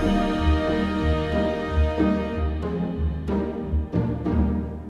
thank you